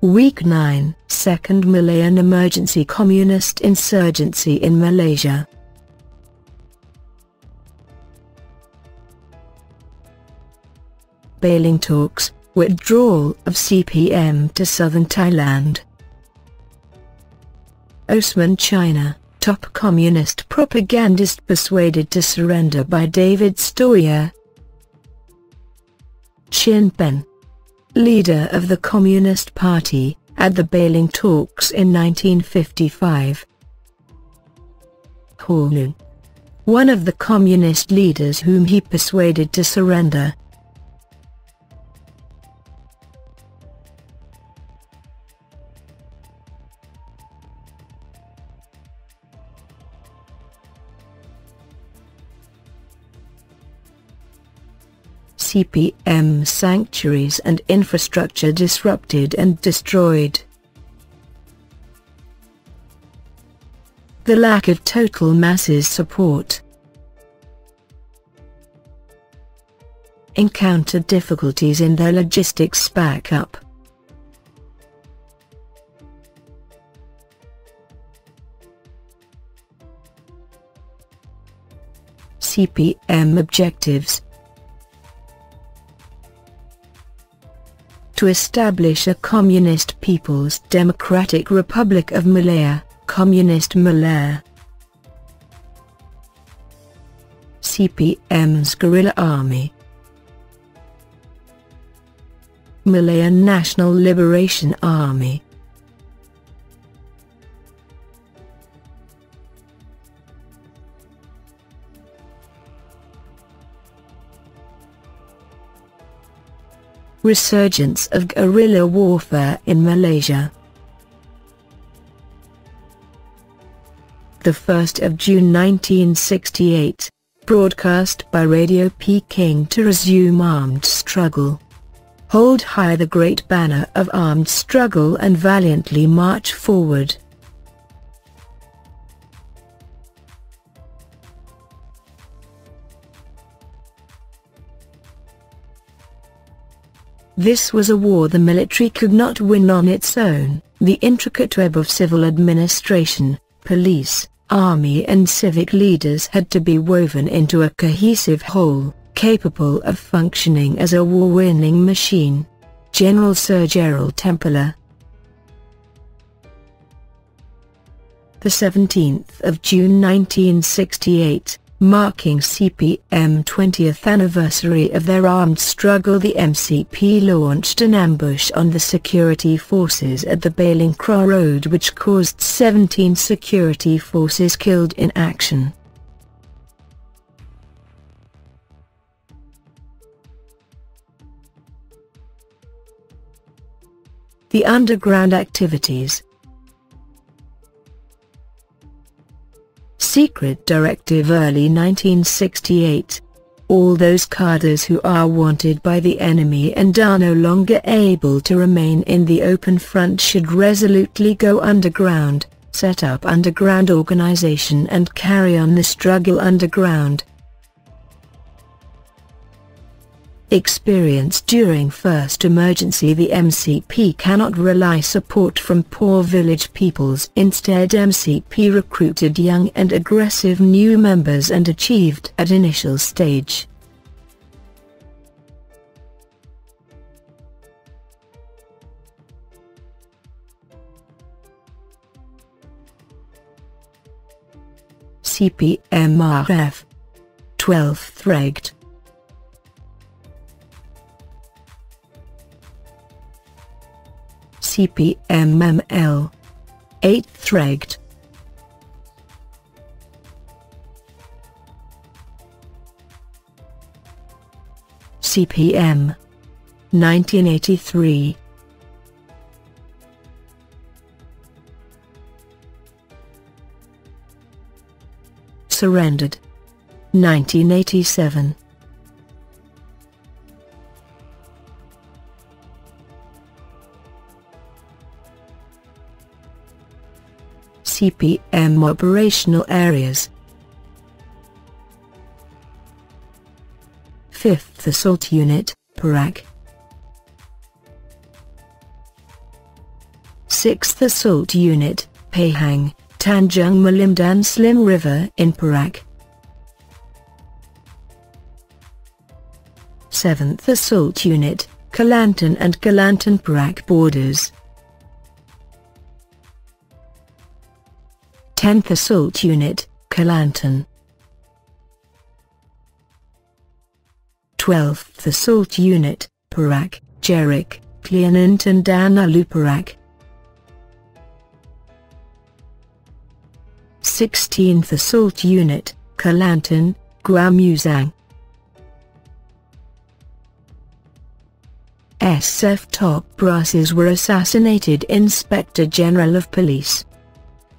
Week 9 Second Malayan Emergency Communist Insurgency in Malaysia. Baling talks, withdrawal of CPM to southern Thailand. Osman China, top communist propagandist persuaded to surrender by David Stoyer. Chin leader of the Communist Party, at the Baling talks in 1955. Hall one of the communist leaders whom he persuaded to surrender, CPM sanctuaries and infrastructure disrupted and destroyed. The lack of total masses support encountered difficulties in their logistics backup. CPM objectives to establish a Communist People's Democratic Republic of Malaya, Communist Malaya. CPM's guerrilla army Malayan National Liberation Army Resurgence of guerrilla warfare in Malaysia The 1st of June 1968, broadcast by Radio Peking to resume armed struggle. Hold high the great banner of armed struggle and valiantly march forward. This was a war the military could not win on its own. The intricate web of civil administration, police, army and civic leaders had to be woven into a cohesive whole, capable of functioning as a war-winning machine. General Sir Gerald Templer The 17th of June 1968 marking CPM 20th anniversary of their armed struggle the MCP launched an ambush on the security forces at the Baling Road which caused 17 security forces killed in action. The underground activities Secret Directive early 1968. All those cadres who are wanted by the enemy and are no longer able to remain in the open front should resolutely go underground, set up underground organization and carry on the struggle underground. Experience during first emergency The MCP cannot rely support from poor village peoples. Instead MCP recruited young and aggressive new members and achieved at initial stage. CPMRF 12th Regt CPMML 8th Regt CPM 1983 Surrendered 1987 CPM operational areas. 5th Assault Unit, Perak 6th Assault Unit, Pahang, Tanjung Malimdan Slim River in Perak. 7th Assault Unit, Kelantan and Kelantan Perak borders. 10th Assault Unit, Kelantan. 12th Assault Unit, Perak, Jerik, Kelian Intan and Ulu Perak. 16th Assault Unit, Kelantan, Gua Musang. SF top brasses were assassinated Inspector General of Police.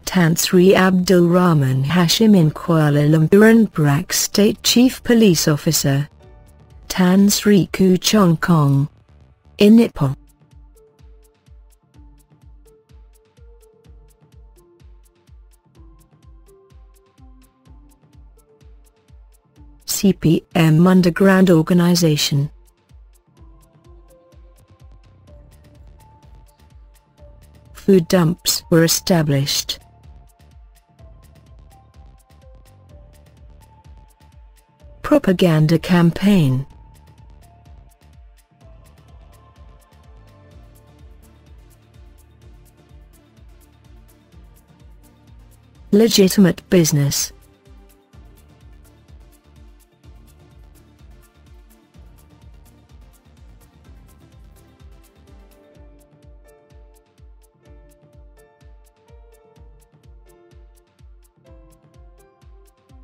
Tan Sri Abdul Rahman Hashim in Kuala Lumpur and Perak State Chief Police Officer. Tan Sri Khoo Chong Kong. In Ipoh. CPM Underground Organization Food dumps were established. Propaganda campaign. Legitimate business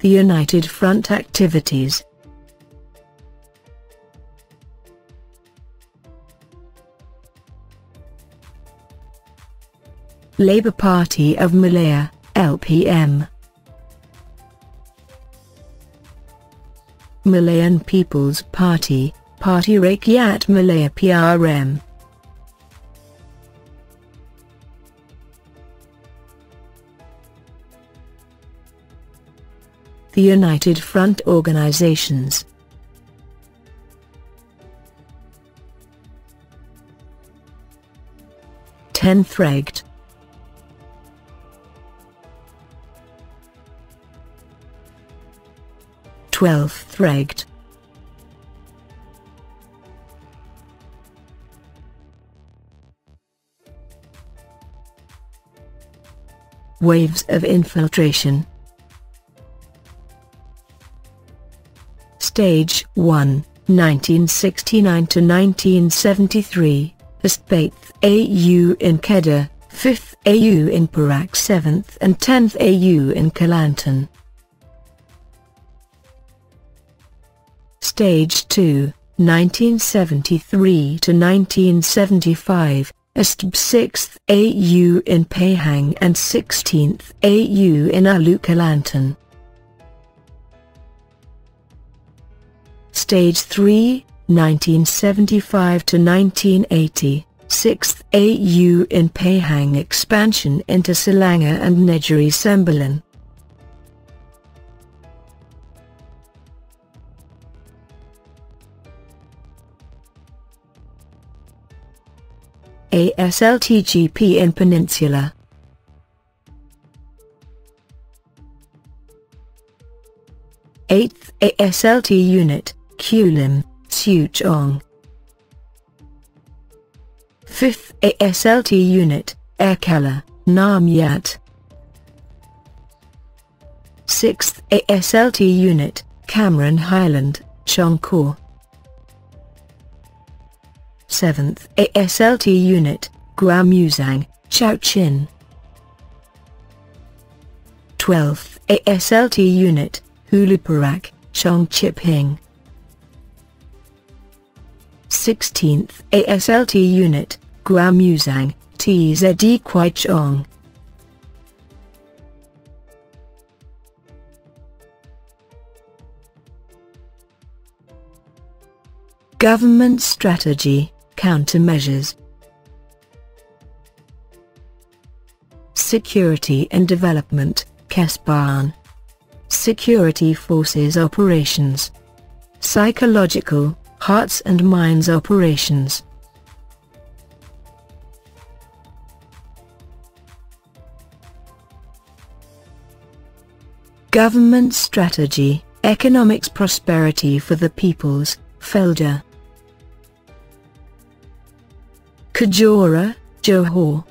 The United Front activities. Labour Party of Malaya, LPM Malayan People's Party, Party Rakyat Malaya PRM The United Front Organizations. Tenth Regt Twelfth Regt Waves of infiltration Stage 1, 1969 to 1973, Espate AU in Kedah, 5th AU in Perak 7th and 10th AU in Kelantan. Stage 2, 1973 to 1975, ESTB 6th AU in Pahang and 16th AU in Ulu Stage 3, 1975 to 1980, 6th AU in Pahang expansion into Selangor and Negeri Sembilan. ASLTGP in Peninsula 8th ASLT Unit, Kulim, Suchong. 5th ASLT Unit, Erkala, Namyat. 6th ASLT Unit, Cameron Highland, Chongkor. 7th ASLT Unit, Gua Musang, Chowchin. 12th ASLT Unit, Hulu Perak, Chongchiping. 16th ASLT Unit, Gua Musang, TZD Kwaichong. Government Strategy, Countermeasures. Security and Development, Kesban Security Forces Operations. Psychological, hearts and minds operations. Government Strategy, Economics Prosperity for the Peoples, FELDA. KEJORA, Johor.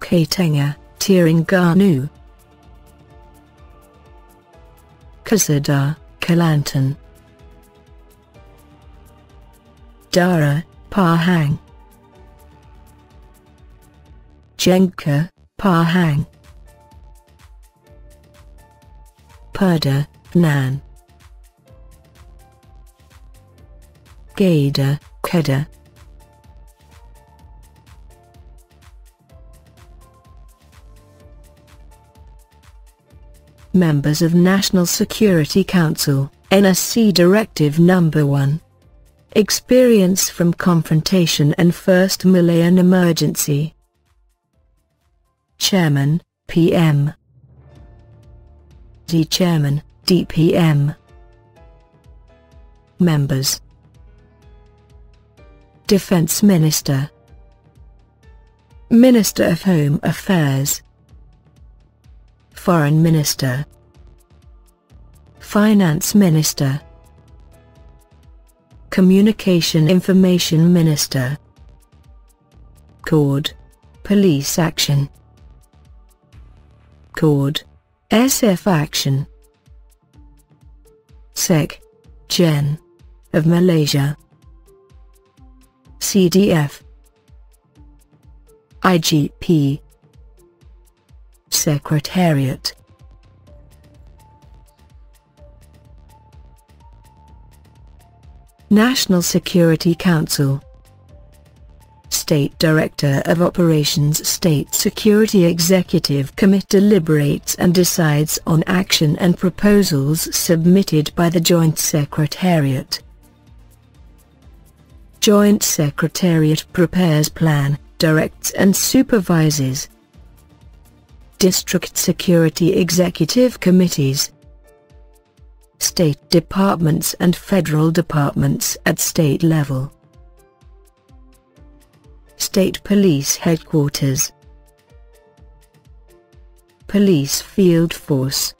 KETENGAH, Terengganu. KESEDAR, Kelantan. Dara, Pahang. Jengka, Pahang. Perda, Nan. Gaida, Kedah. Members of National Security Council, NSC Directive No. 1. Experience from confrontation and First Malayan emergency. Chairman, PM. D. Chairman, DPM. Members Defense Minister Minister of Home Affairs Foreign Minister. Finance Minister. Communication Information Minister. CORD. Police Action. CORD. SF Action. SEC Gen. Of Malaysia. CDF IGP Secretariat National Security Council State Director of Operations State Security Executive Committee deliberates and decides on action and proposals submitted by the Joint Secretariat. Joint Secretariat prepares plan, directs and supervises. District Security Executive Committees State Departments and Federal Departments at state level. State Police Headquarters. Police Field Force.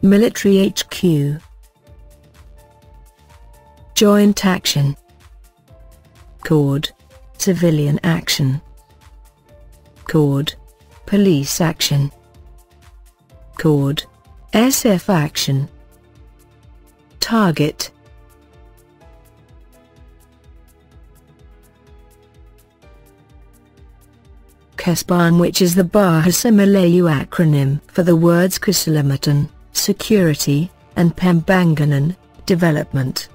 Military HQ Joint Action. CORD Civilian Action. CORD Police Action. CORD. SF Action. Target. KESBAN which is the Bahasa Melayu acronym for the words Keselamatan, Security, and Pembangunan, Development.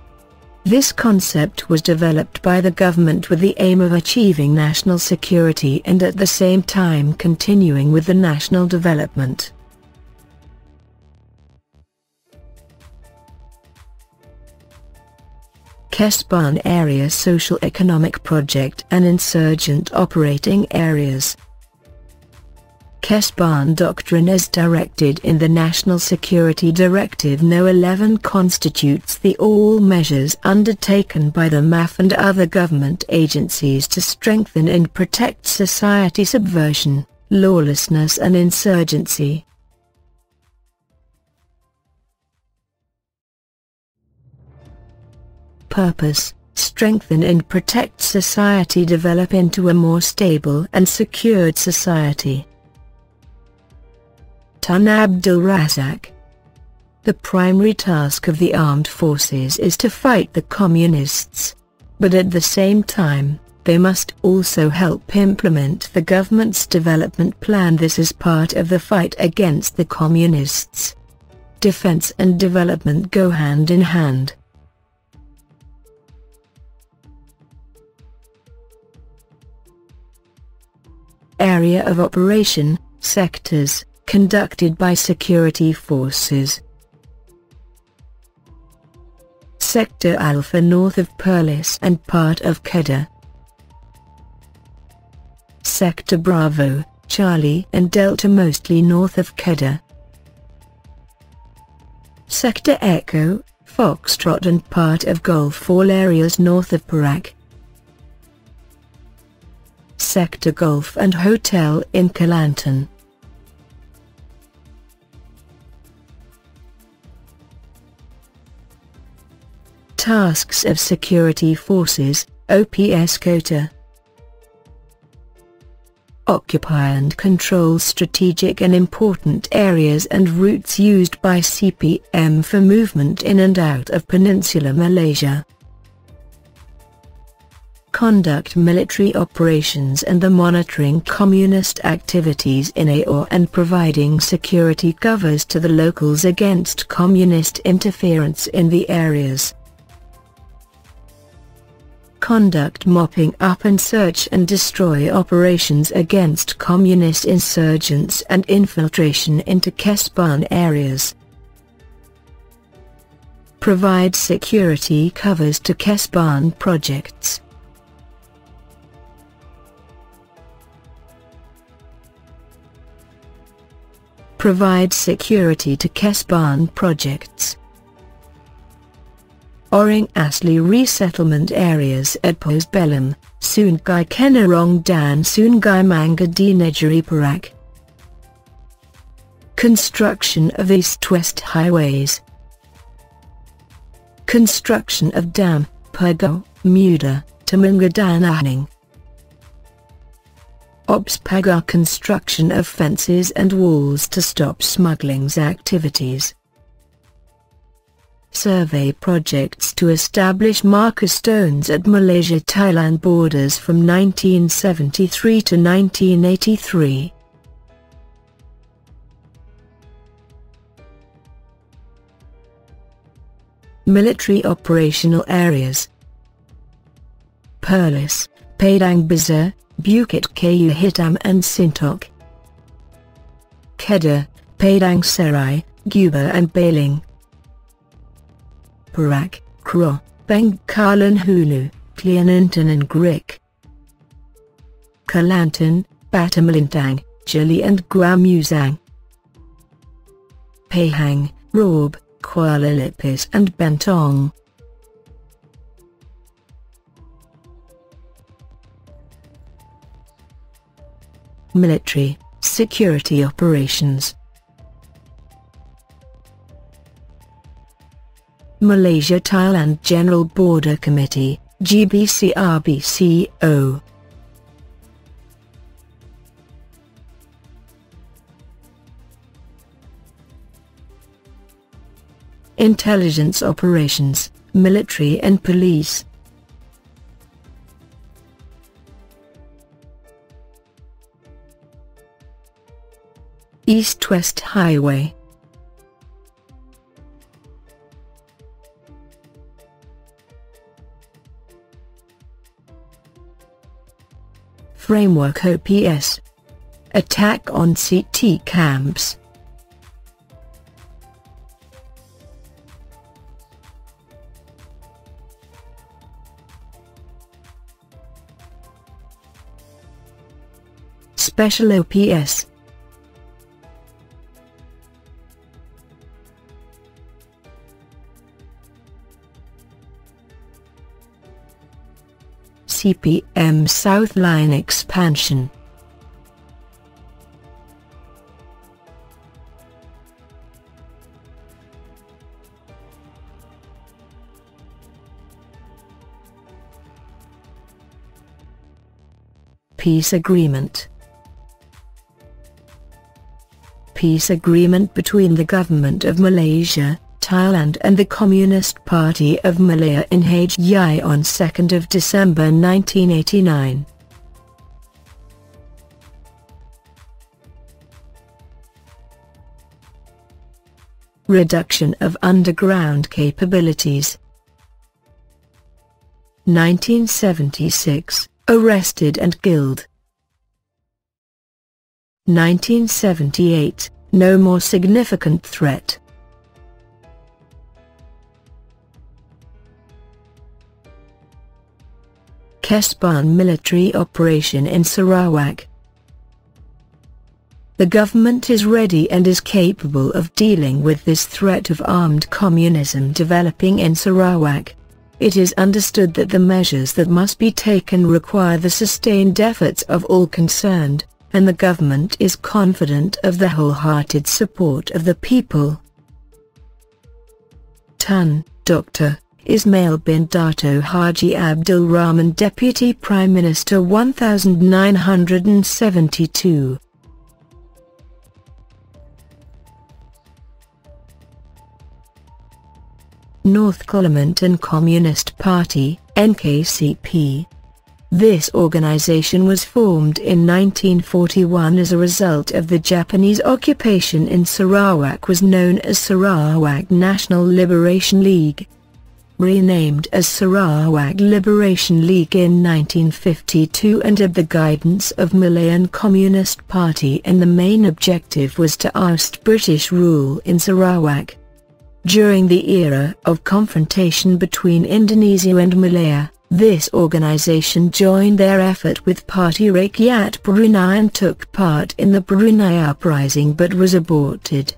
This concept was developed by the government with the aim of achieving national security and at the same time continuing with the national development. KESBAN Area Social Economic Project and Insurgent Operating Areas KESBAN doctrine as directed in the National Security Directive No. 11 constitutes the all measures undertaken by the MAF and other government agencies to strengthen and protect society subversion, lawlessness and insurgency. Purpose strengthen and protect society develop into a more stable and secured society. Tun Abdul Razak. The primary task of the armed forces is to fight the communists. But at the same time, they must also help implement the government's development plan this is part of the fight against the communists. Defense and development go hand in hand. Area of operation, sectors conducted by security forces. Sector Alpha north of Perlis and part of Kedah. Sector Bravo, Charlie and Delta mostly north of Kedah. Sector Echo, Foxtrot and part of Gulf all areas north of Perak. Sector Golf and Hotel in Kelantan. Tasks of security forces, OPS quota. Occupy and control strategic and important areas and routes used by CPM for movement in and out of Peninsular Malaysia conduct military operations and the monitoring communist activities in AO and providing security covers to the locals against communist interference in the areas. Conduct mopping up and search and destroy operations against communist insurgents and infiltration into Kesban areas provide security covers to Kesban projects. provide security to Kesban projects. Orang Asli resettlement areas at Pos Belum, Sungai Kenarong dan Sungai Negeri Perak. Construction of east-west highways. Construction of dam, Pago, Muda, Temangga dan. OPSPAGA construction of fences and walls to stop smuggling's activities. Survey projects to establish marker stones at Malaysia-Thailand borders from 1973 to 1983. Military operational areas Perlis, Padang Besar, Bukit Kayu Hitam and Sintok. Kedah, Padang Serai, Guba and Baling. Perak, Kroh, Pengkalan Hulu, Kelian Intan and Grik. Kelantan, Batu Melintang, Jeli and Gua Musang. Pahang, Raub, Kuala Lipis and Bentong. military, security operations. Malaysia-Thailand General Border Committee, GBCRBCO Intelligence operations, military and police. East-West Highway Framework OPS Attack on CT camps. Special OPS CPM South Line expansion. Peace Agreement Peace agreement between the Government of Malaysia, Thailand and the Communist Party of Malaya in Hat Yai on 2 December 1989. Reduction of underground capabilities. 1976, arrested and killed. 1978, no more significant threat Kesban military operation in Sarawak. The government is ready and is capable of dealing with this threat of armed communism developing in Sarawak. It is understood that the measures that must be taken require the sustained efforts of all concerned, and the government is confident of the wholehearted support of the people. Tun, Dr. Ismail bin Dato Haji Abdul Rahman Deputy Prime Minister 1972. North Kalimantan Communist Party, NKCP. This organization was formed in 1941 as a result of the Japanese occupation in Sarawak was known as Sarawak National Liberation League. Renamed as Sarawak Liberation League in 1952 under the guidance of Malayan Communist Party and the main objective was to oust British rule in Sarawak. During the era of confrontation between Indonesia and Malaya, this organization joined their effort with Party Rakyat Brunei and took part in the Brunei uprising but was aborted.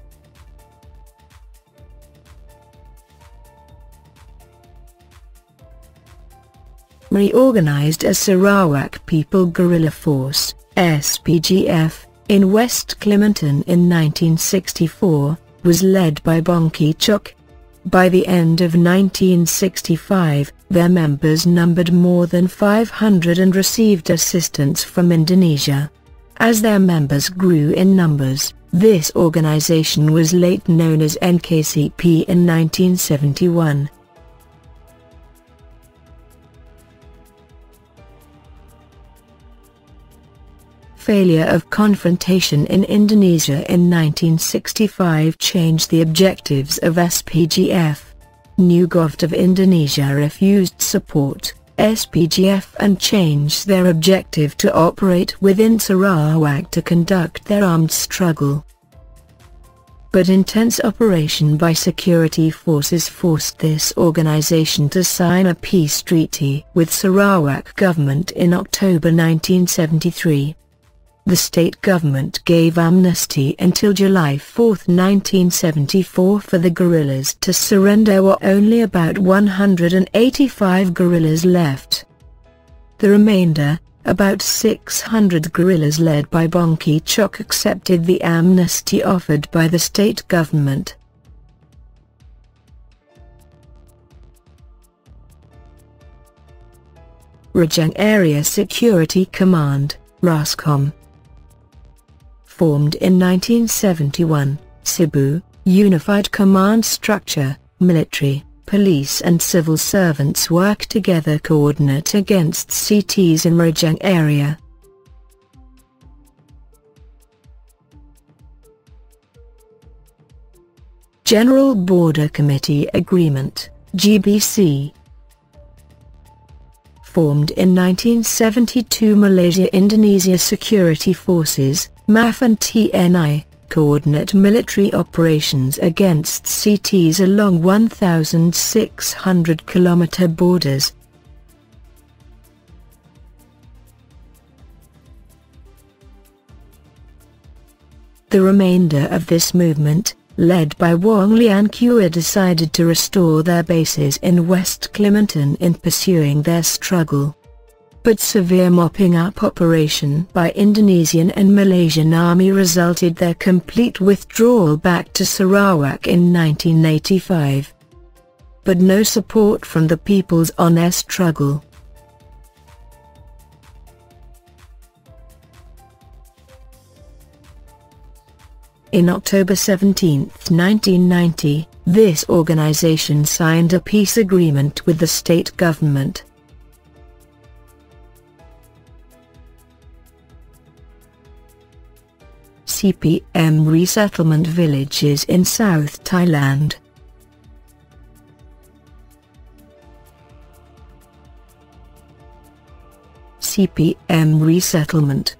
Reorganized as Sarawak People Guerrilla Force, SPGF, in West Kalimantan in 1964, was led by Bong Kee Chok. By the end of 1965, their members numbered more than 500 and received assistance from Indonesia. As their members grew in numbers, this organization was late known as NKCP in 1971. Failure of confrontation in Indonesia in 1965 changed the objectives of SPGF. New government of Indonesia refused support, SPGF and changed their objective to operate within Sarawak to conduct their armed struggle. But intense operation by security forces forced this organization to sign a peace treaty with Sarawak government in October 1973 the state government gave amnesty until July 4, 1974 for the guerrillas to surrender were only about 185 guerrillas left. The remainder, about 600 guerrillas led by Bong Kee Chok accepted the amnesty offered by the state government. Rajang Area Security Command, RASCOM formed in 1971, Cebu, unified command structure, military, police and civil servants work together coordinate against CTs in Rajang area. General Border Committee Agreement, GBC Formed in 1972 Malaysia-Indonesia Security Forces, MAF and TNI, coordinate military operations against CTs along 1,600 kilometer borders. The remainder of this movement, led by Wong Lian Kua decided to restore their bases in West Kalimantan in pursuing their struggle but severe mopping up operation by Indonesian and Malaysian army resulted their complete withdrawal back to Sarawak in 1985. But no support from the peoples on their struggle. In October 17, 1990, this organization signed a peace agreement with the state government. CPM resettlement villages in South Thailand. CPM resettlement